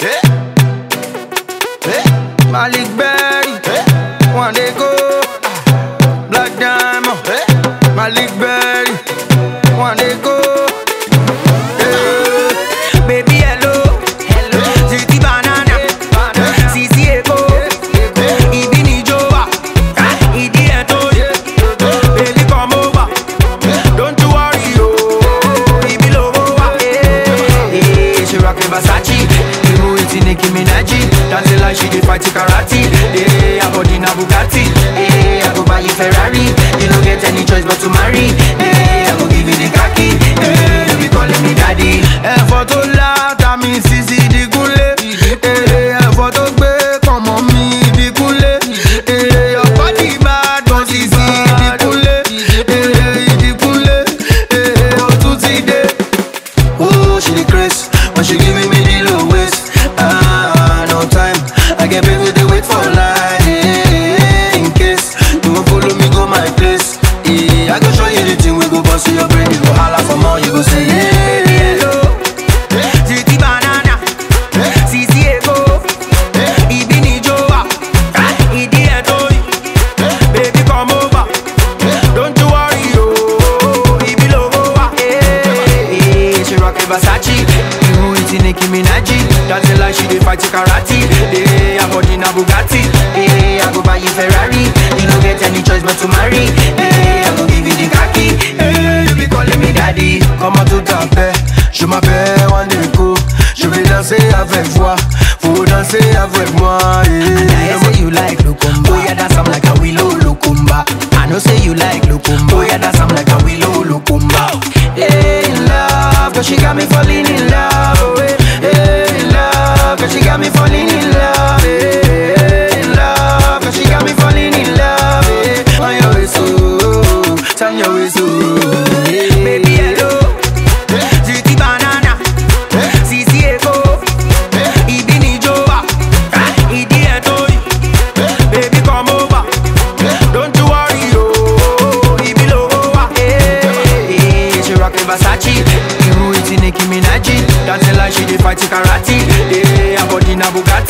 Eh. Eh. Malik dancing like she dey fight karate. Eh, her body Bugatti, eh, I go buy you Ferrari, you no get any choice but Nicki Minaj. Dancing like she dey fight karate. Eh, her body na Bugatti. Eh, I go buy you Ferrari. You no get any choice but to marry. Eh, I go give you the khaki. Eh, you be calling me daddy. Comment tout à fait, je m'appelle Wandeko. Je vais danser avec toi. Faut danser avec moi. Yeah. I say you like Lukumba. Oh yeah, dance I'm like a willow Lukumba. I know say you like Lukumba. Oh yeah, dance I'm like a willow Lukumba. Hey, in love, cause she got me falling in love. Versace. It in Nicki Minaj. Dancing like she dey fight karate. Eh, her body na Bugatti.